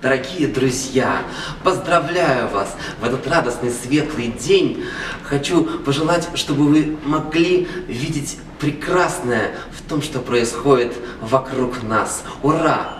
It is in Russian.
Дорогие друзья, поздравляю вас в этот радостный светлый день. Хочу пожелать, чтобы вы могли видеть прекрасное в том, что происходит вокруг нас. Ура!